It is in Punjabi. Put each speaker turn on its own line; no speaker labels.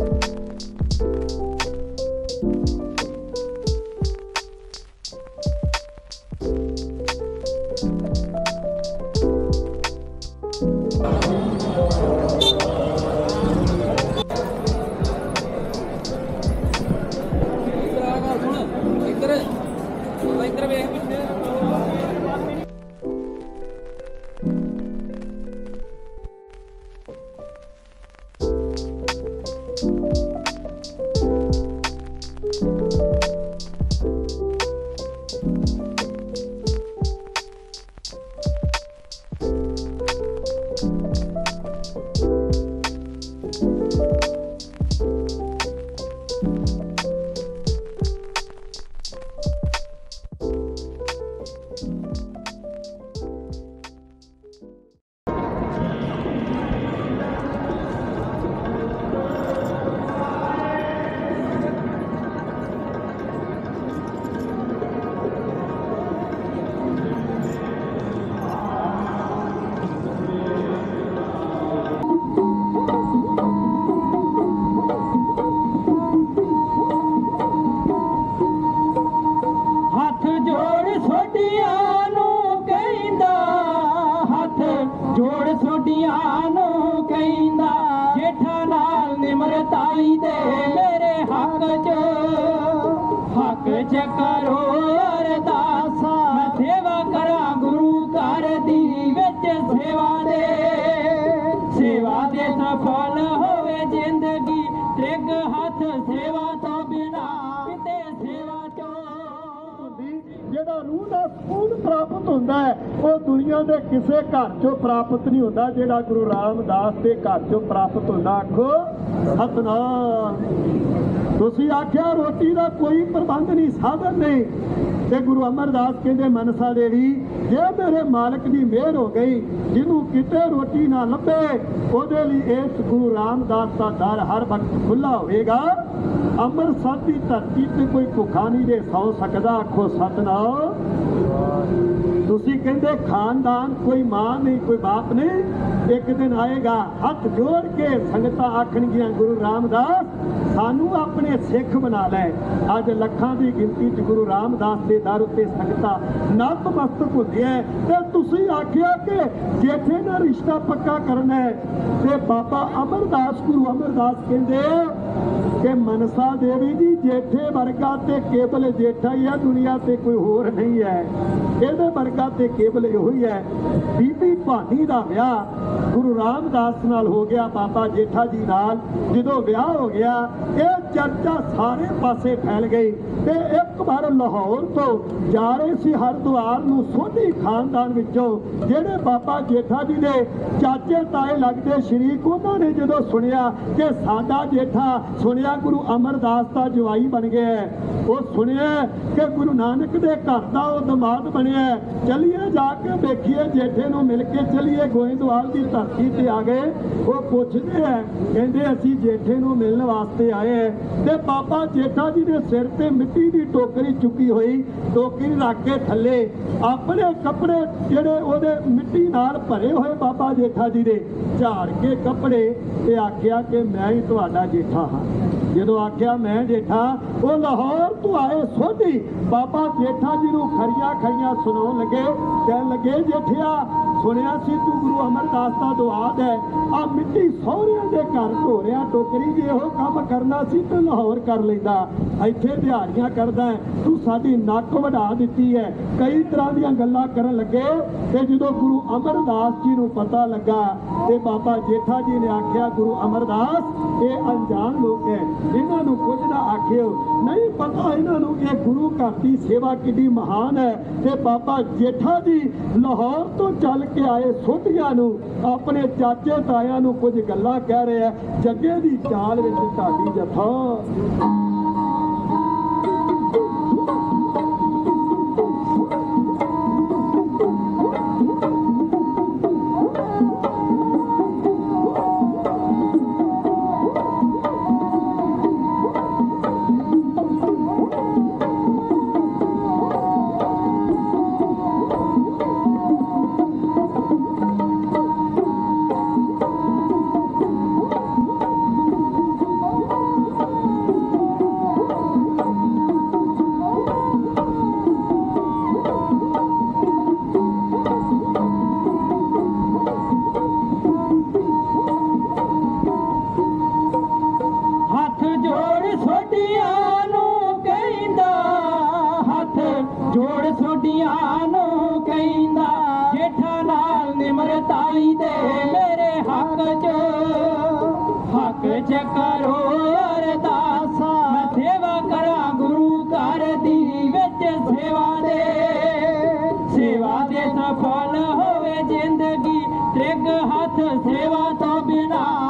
ます。ਜੇਠਾ ਨਾਲ ਨਿਮਰਤਾਈ ਦੇ ਮੇਰੇ ਹੱਕ 'ਚ। ਹੱਕ 'ਚ ਕਰੋ ਅਰਦਾਸਾ। ਮੈਂ ਸੇਵਾ ਕਰਾਂ ਗੁਰੂ ਘਰ ਦੀ ਵਿੱਚ ਸੇਵਾ ਦੇ। ਸੇਵਾ ਦੇ ਸਫਲ ਹੋਵੇ ਜ਼ਿੰਦਗੀ ਤ੍ਰਿਗ
ਦਾ ਸਕੂਨ ਪ੍ਰਾਪਤ ਹੁੰਦਾ ਹੈ, ਉਹ ਦੁਨੀਆ ਦੇ ਕਿਸੇ ਘਰ ਚੋਂ ਪ੍ਰਾਪਤ ਨਹੀਂ ਹੁੰਦਾ, ਜਿਹੜਾ ਗੁਰੂ ਰਾਮਦਾਸ ਦੇ ਘਰ ਚੋਂ ਪ੍ਰਾਪਤ ਹੁੰਦਾ। ਆਖੋ, ਸਤਨਾਮ। ਤੁਸੀਂ ਆਖਿਆ ਰੋਟੀ ਦਾ ਕੋਈ ਪ੍ਰਬੰਧ ਨਹੀਂ, ਸਾਧਨ ਨਹੀਂ। ਤੇ ਗੁਰੂ ਅਮਰਦਾਸ ਕਹਿੰਦੇ, ਮਨਸਾ ਦੇਵੀ ਜੇ ਮੇਰੇ ਮਾਲਕ ਦੀ ਮਿਹਰ ਹੋ ਗਈ, ਜਿਹਨੂੰ ਕਿਤੇ ਰੋਟੀ ਨਾ ਲੱਭੇ, ਉਹਦੇ ਲਈ ਇਸ ਗੁਰੂ ਰਾਮਦਾਸ ਦਾ ਦਰ ਹਰ ਵਕਤ ਖੁੱਲਾ ਹੋਵੇਗਾ। ਅੰਮ੍ਰਿਤਸਰ ਦੀ ਧਰਤੀ ਤੇ ਕੋਈ ਭੁੱਖਾ ਨਹੀਂ ਦੇ ਸੌ ਸਕਦਾ, ਆਖੋ ਸਤਨਾਮ। ਤੁਸੀਂ ਕਹਿੰਦੇ, ਖਾਨਦਾਨ ਕੋਈ ਮਾਂ ਨਹੀਂ, ਕੋਈ ਬਾਪ ਨਹੀਂ। ਇੱਕ ਦਿਨ ਆਏਗਾ, ਹੱਥ ਜੋੜ ਕੇ ਸੰਗਤਾਂ ਆਖਣਗੀਆਂ, ਗੁਰੂ ਰਾਮਦਾਸ ਸਾਨੂੰ ਆਪਣੇ ਸਿੱਖ ਬਣਾ ਲੈ। ਅੱਜ ਲੱਖਾਂ ਦੀ ਗਿਣਤੀ 'ਚ ਗੁਰੂ ਰਾਮਦਾਸ ਦੇ ਦਰ ਉੱਤੇ ਸੰਗਤਾਂ ਨਤਮਸਤਕ ਹੁੰਦੀਆਂ ਤੇ ਤੁਸੀਂ ਆਖਿਆ ਕਿ ਜੇਠੇ ਨਾਲ ਰਿਸ਼ਤਾ ਪੱਕਾ ਕਰਨਾ ਹੈ ਤੇ ਬਾਬਾ ਅਮਰਦਾਸ, ਗੁਰੂ ਅਮਰਦਾਸ ਕਹਿੰਦੇ ਕਿ ਮਨਸਾ ਦੇਵੀ ਜੀ ਜੇਠੇ ਵਰਗਾ ਤੇ ਕੇਵਲ ਜੇਠਾ ਹੀ ਹੈ ਦੁਨੀਆ ਤੇ ਕੋਈ ਹੋਰ ਨਹੀਂ ਹੈ। ਇਹਦੇ ਵਰਗਾ ਤੇ ਕੇਵਲ ਇਹੋ ਹੀ ਹੈ। ਬੀਬੀ ਭਾਨੀ ਦਾ ਵਿਆਹ ਗੁਰੂ ਰਾਮਦਾਸ ਨਾਲ ਹੋ ਗਿਆ, ਬਾਬਾ ਜੇਠਾ ਜੀ ਨਾਲ। ਜਦੋਂ ਵਿਆਹ ਹੋ ਗਿਆ, ਇਹ ਚਰਚਾ ਸਾਰੇ ਪਾਸੇ ਫੈਲ ਗਈ ਤੇ ਇੱਕ ਵਾਰ ਲਾਹੌਰ ਤੋਂ ਜਾ ਰਹੇ ਸੀ ਹਰਿਦੁਆਰ ਨੂੰ ਸੋਢੀ ਖਾਨਦਾਨ ਵਿੱਚੋਂ, ਜਿਹੜੇ ਬਾਬਾ ਜੇਠਾ ਜੀ ਦੇ ਚਾਚੇ ਤਾਏ ਲੱਗਦੇ ਸ਼ਰੀਕ, ਉਹਨਾਂ ਨੇ ਜਦੋਂ ਸੁਣਿਆ ਕਿ ਸਾਡਾ ਜੇਠਾ ਸੁਣਿਆ ਗੁਰੂ ਅਮਰਦਾਸ ਦਾ ਜਵਾਈ ਬਣ ਗਿਆ ਹੈ। ਉਹ ਸੁਣਿਆ ਕਿ ਗੁਰੂ ਨਾਨਕ ਦੇ ਘਰ ਦਾ ਉਹ ਦਮਾਦ ਬਣਿਆ ਹੈ। ਚੱਲੀਏ ਜਾ ਕੇ ਵੇਖੀਏ, ਜੇਠੇ ਨੂੰ ਮਿਲ ਕੇ ਚੱਲੀਏ, ਗੋਇੰਦਵਾਲ ਦੀ ਧਰਤੀ ਤੇ ਆ ਗਏ ਉਹ ਪੁੱਛਦੇ ਆ ਕਹਿੰਦੇ ਅਸੀਂ ਜੇਠੇ ਨੂੰ ਮਿਲਣ ਵਾਸਤੇ ਆਏ ਹੈ ਤੇ ਬਾਬਾ ਜੇਠਾ ਜੀ ਦੇ ਸਿਰ ਤੇ ਮਿੱਟੀ ਦੀ ਟੋਕਰੀ ਚੁੱਕੀ ਹੋਈ ਟੋਕਰੀ ਰੱਖ ਕੇ ਥੱਲੇ ਆਪਣੇ ਕੱਪੜੇ ਜਿਹੜੇ ਉਹਦੇ ਮਿੱਟੀ ਨਾਲ ਭਰੇ ਹੋਏ ਬਾਬਾ ਜੇਠਾ ਜੀ ਦੇ ਝਾੜ ਕੇ ਕੱਪੜੇ ਤੇ ਆਖਿਆ ਕਿ ਮੈਂ ਹੀ ਤੁਹਾਡਾ ਜੇਠਾ ਹਾਂ ਜਦੋਂ ਆਖਿਆ, ਮੈਂ ਜੇਠਾ, ਉਹ ਲਾਹੌਰ ਤੋਂ ਆਏ ਸੋਢੀ। ਬਾਬਾ ਜੇਠਾ ਜੀ ਨੂੰ ਖਰੀਆਂ ਖਰੀਆਂ ਸੁਣਾਉਣ ਲੱਗੇ। ਕਹਿਣ ਲੱਗੇ, ਜੇਠਿਆ, ਸੁਣਿਆ ਸੀ ਤੂੰ ਗੁਰੂ ਅਮਰਦਾਸ ਦਾ ਦੁਆਦ ਹੈ। ਆ ਮਿੱਟੀ ਸਹੁਰਿਆਂ ਦੇ ਘਰ ਧੋ ਟੋਕਰੀ ਜੇ ਇਹੋ ਕੰਮ ਕਰਨਾ ਸੀ ਤੇ ਲਾਹੌਰ ਕਰ ਲੈਂਦਾ। ਇੱਥੇ ਦਿਹਾੜੀਆਂ ਕਰਦਾ ਤੂੰ ਸਾਡੀ ਨੱਕ ਵਢਾ ਦਿੱਤੀ ਹੈ। ਕਈ ਤਰ੍ਹਾਂ ਦੀਆਂ ਗੱਲਾਂ ਕਰਨ ਲੱਗੇ ਤੇ ਜਦੋਂ ਗੁਰੂ ਅਮਰਦਾਸ ਜੀ ਨੂੰ ਪਤਾ ਲੱਗਾ ਤੇ ਬਾਬਾ ਜੇਠਾ ਜੀ ਨੇ ਆਖਿਆ, ਗੁਰੂ ਅਮਰਦਾਸ, ਇਹ ਅਣਜਾਣ ਲੋਕ ਹੈ। ਇਹਨਾਂ ਨੂੰ ਕੁਝ ਨਾ ਆਖਿਓ। ਨਹੀਂ ਪਤਾ ਇਹਨਾਂ ਨੂੰ ਇਹ ਗੁਰੂ ਘਰ ਦੀ ਸੇਵਾ ਕਿੰਨੀ ਮਹਾਨ ਹੈ ਤੇ ਬਾਬਾ ਜੇਠਾ ਜੀ ਲਾਹੌਰ ਤੋਂ ਚੱਲ ਕੇ ਆਏ ਸੋਢੀਆਂ ਨੂੰ। ਆਪਣੇ ਚਾਚੇ ਤਾਇਆਂ ਨੂੰ ਕੁਝ ਗੱਲਾਂ ਕਹਿ ਰਿਹਾ ਜੱਗੇ ਦੀ ਚਾਲ ਵਿੱਚ ਢਾਡੀ ਜਥਾ
ਨਿਮਰਤਾਈ ਦੇ ਮੇਰੇ ਹੱਕ 'ਚ। ਹੱਕ 'ਚ ਕਰੋ ਅਰਦਾਸਾ। ਮੈਂ ਸੇਵਾ ਕਰਾਂ ਗੁਰੂ ਘਰ ਦੀ ਵਿੱਚ ਸੇਵਾ ਦੇ। ਸੇਵਾ ਦੇ ਸਫਲ ਹੋਵੇ ਜ਼ਿੰਦਗੀ। ਤ੍ਰਿਗ ਹੱਥ ਸੇਵਾ ਤੋਂ ਬਿਨਾ